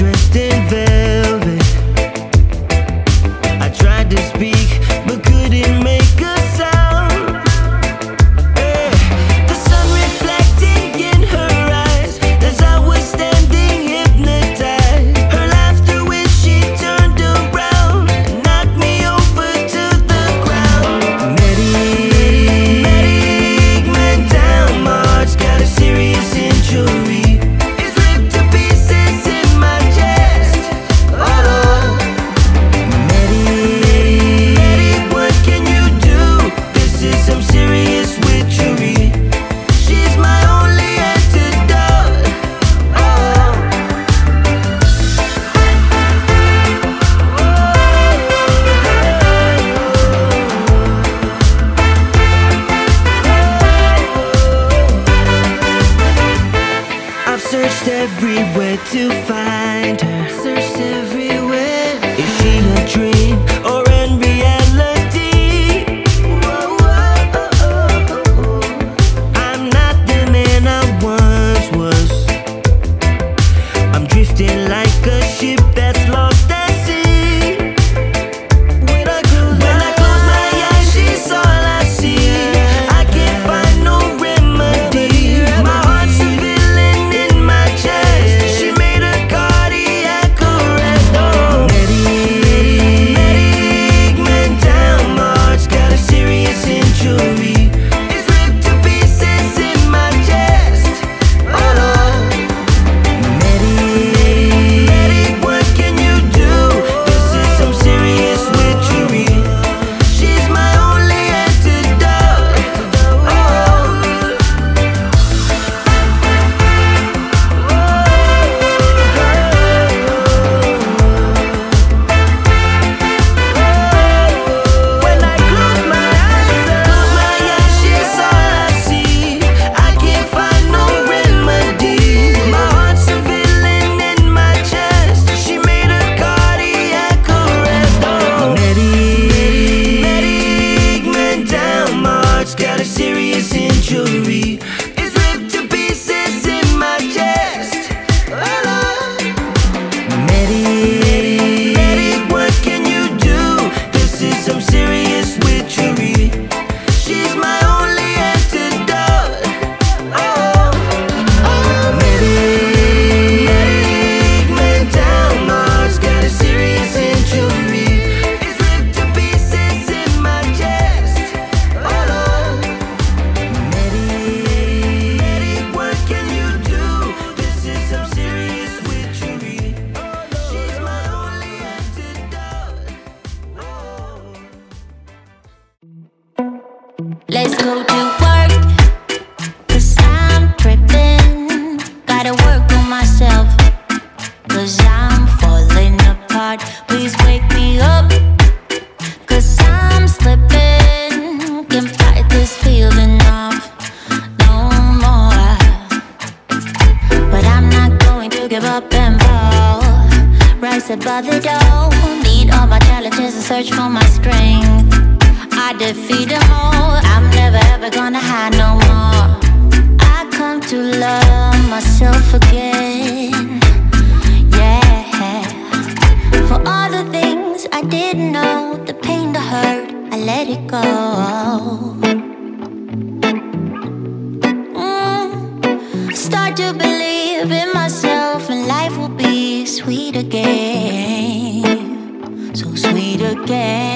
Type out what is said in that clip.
dressed in velvet searched everywhere to find her. Searched everywhere. Is she a dream or in reality? I'm not the man I once was. I'm drifting like a ship let's go to work. Cause I'm tripping. Gotta work on myself. Cause I'm falling apart. Please wake me up. Cause I'm slipping. Can't fight this feeling off No more. But I'm not going to give up and fall. Rise above it all. Meet all my challenges and search for my strength. I defeat them all. I'm never ever gonna hide no more. I come to love myself again. Yeah. For all the things I didn't know, the pain, the hurt, I let it go. Mm. Start to believe in myself, and life will be sweet again. So sweet again.